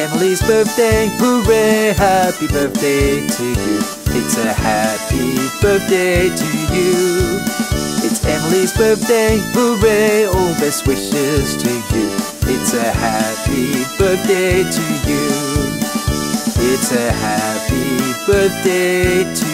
Emily's birthday, hooray, happy birthday to you. It's a happy birthday to you. It's Emily's birthday, hooray, all best wishes to you. It's a happy birthday to you. It's a happy birthday to